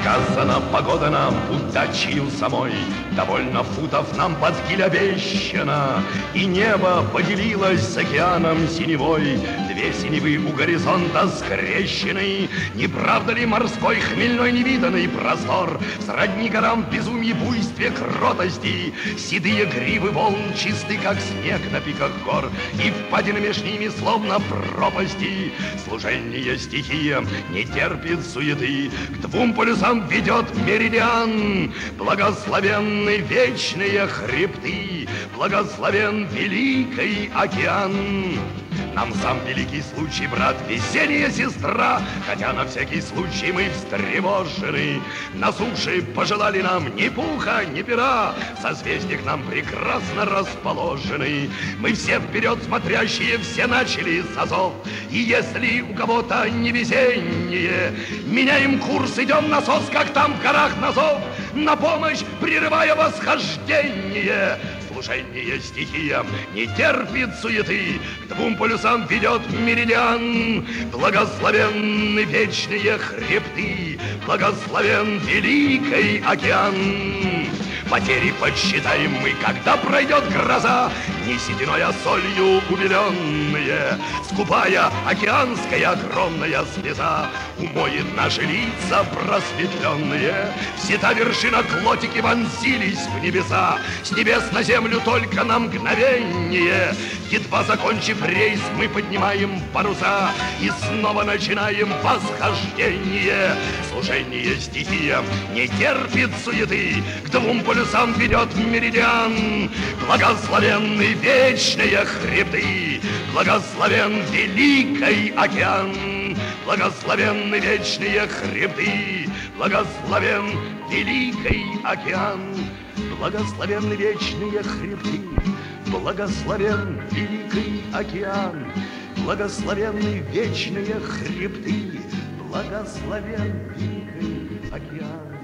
Сказано, погода нам удачею самой, Довольно футов нам под гиль обещано, И небо поделилось с океаном синевой, синевы у горизонта скрещены. Не правда ли морской хмельной невиданный простор, Сродни горам безумие буйстве кротости, Седые гривы волн чисты, как снег на пиках гор, И впадины меж ними словно пропасти. Служение стихиям не терпит суеты, К двум полюсам ведет меридиан, Благословенны вечные хребты, Благословен великий океан. Нам сам великий случай, брат, весенняя сестра, Хотя на всякий случай мы встревожены. На суше пожелали нам ни пуха, ни пера, Созвездия к нам прекрасно расположены. Мы все вперед смотрящие, все начали с азов, И если у кого-то невезение, Меняем курс, идем на сос, как там в горах на зов, На помощь прерывая восхождение служение стихиям не терпит суеты, К двум полюсам ведет меридиан. Благословенны вечные хребты, Благословен великий океан. Потери подсчитаем мы, когда пройдет гроза, Не сединой, солью убеленные. Скупая океанская огромная слеза Умоет наши лица просветленные. Все та вершина клотики вонзились в небеса, С небес на землю только на мгновение. Едва закончив рейс, мы поднимаем паруса И снова начинаем восхождение. Служение стихиям не терпит суеты, К двум полюсам ведет меридиан. Благословенны вечные хребты, Благословен великий океан. Благословенны вечные хребты, Благословен великий океан. Благословенны вечные хребты, Благословен великий океан. Благословенны вечные хребты, благословен Великий океан.